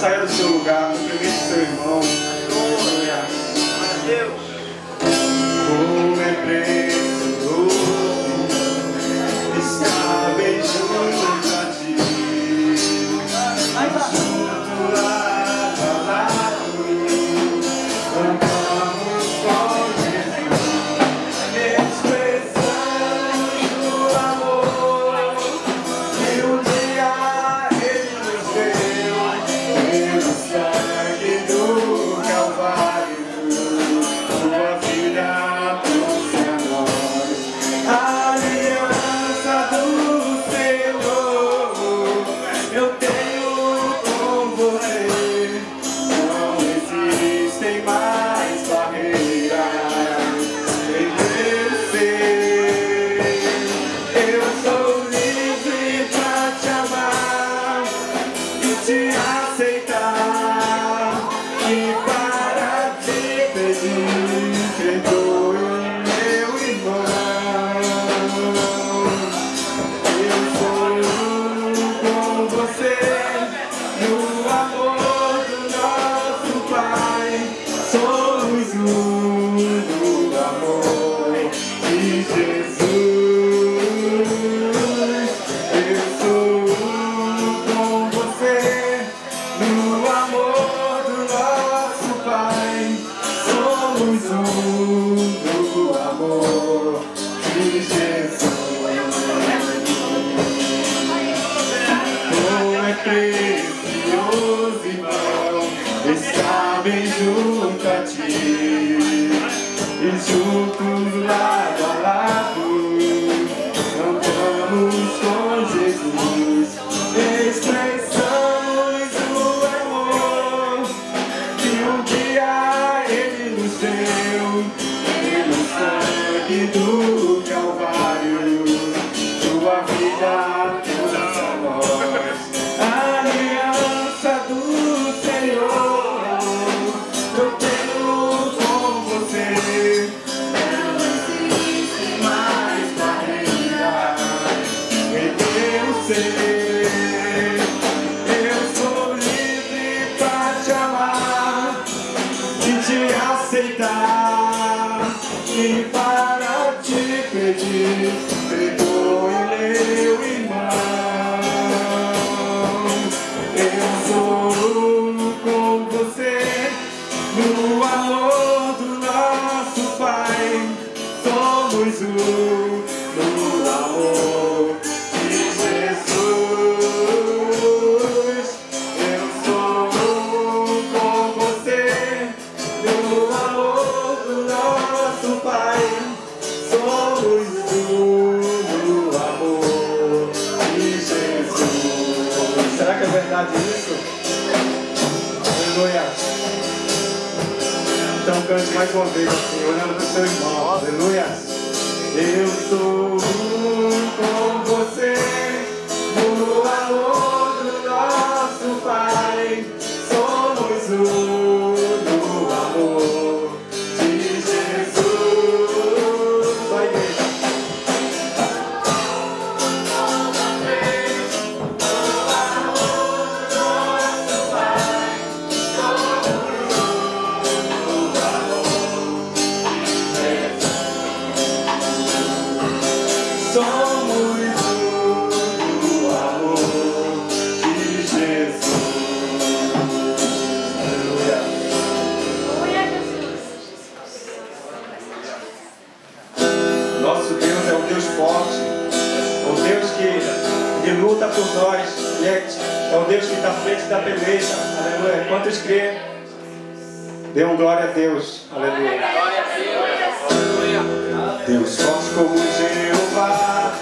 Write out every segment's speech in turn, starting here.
Saia do seu lugar, cumprimente seu irmão. Glória a Deus. Então... preciosos irmãos estavam junto a ti e juntos lado a lado. vim para te pedir perdoe meu irmão. Eu sou com você no amor do nosso Pai, somos um. lembrar. Aleluia. Então cante mais uma vez assim, olhando para o seu irmão. Aleluia. Eu sou. luta por nós. Né? É o Deus que está à frente da beleza. Aleluia. Quantos creem? Dê um glória a Deus. Aleluia. Glória a Deus. Deus forte como Jeová.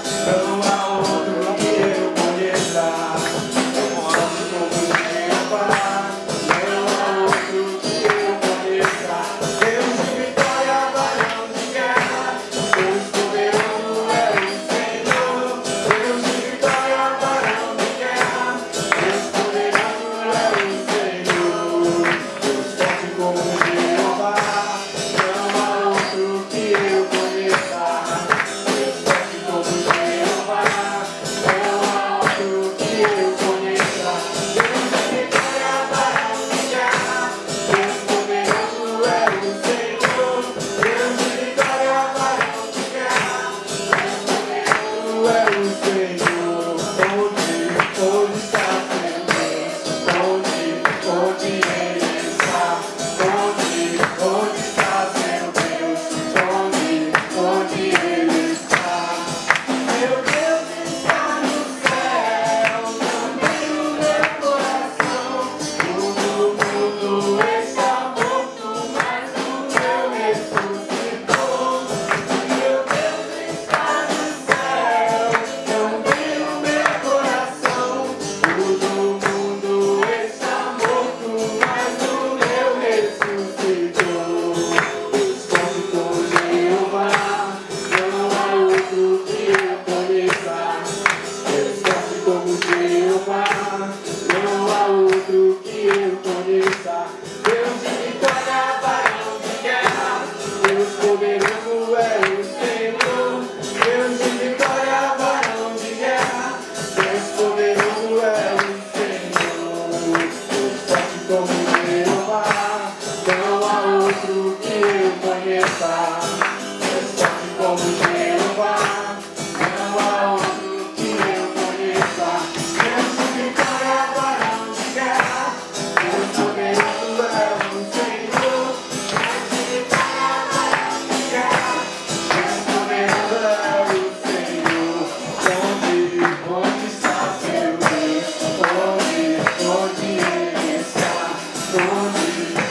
one,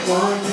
one.